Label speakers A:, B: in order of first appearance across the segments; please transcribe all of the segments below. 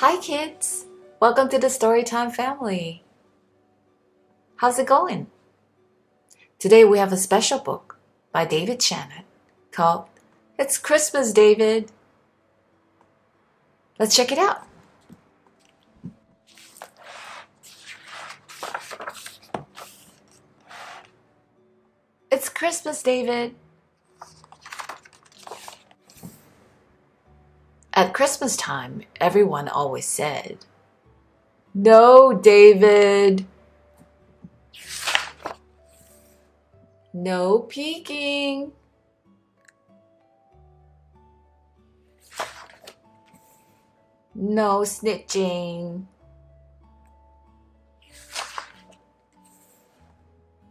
A: Hi, kids. Welcome to the Storytime family. How's it going? Today we have a special book by David Shannon called It's Christmas, David. Let's check it out. It's Christmas, David. At Christmas time, everyone always said, No, David. No peeking. No snitching.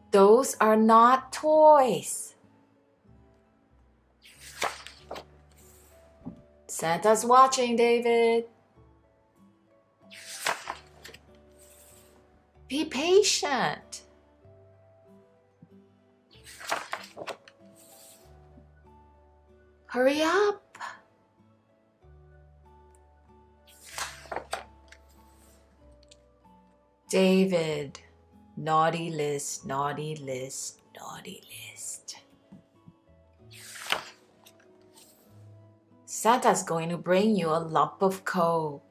A: Those are not toys. Santa's watching, David. Be patient. Hurry up. David, naughty list, naughty list, naughty list. Santa's going to bring you a lump of coal.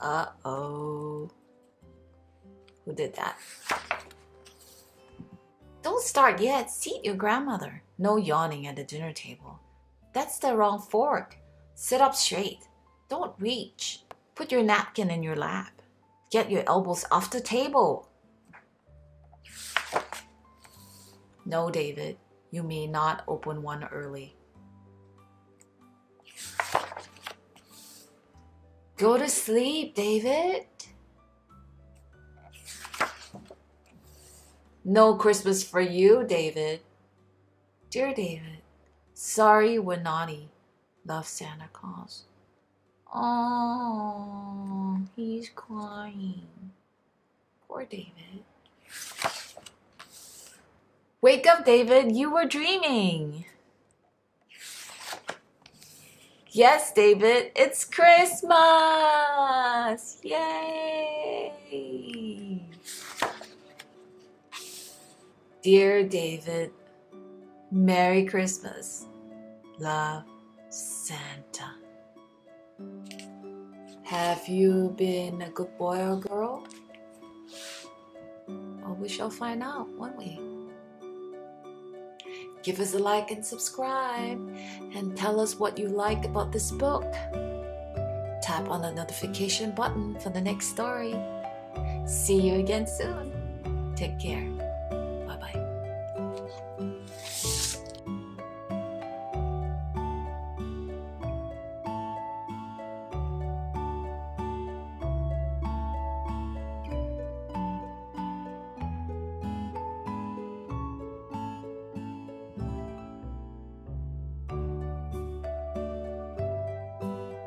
A: Uh oh. Who did that? Don't start yet. Seat your grandmother. No yawning at the dinner table. That's the wrong fork. Sit up straight. Don't reach. Put your napkin in your lap. Get your elbows off the table. No, David, you may not open one early. Go to sleep, David. No Christmas for you, David. Dear David, sorry we're naughty. Love Santa Claus. Oh, he's crying. Poor David. Wake up, David. You were dreaming. Yes, David, it's Christmas! Yay! Dear David, Merry Christmas. Love, Santa. Have you been a good boy or girl? Well, we shall find out, won't we? Give us a like and subscribe, and tell us what you like about this book. Tap on the notification button for the next story. See you again soon. Take care.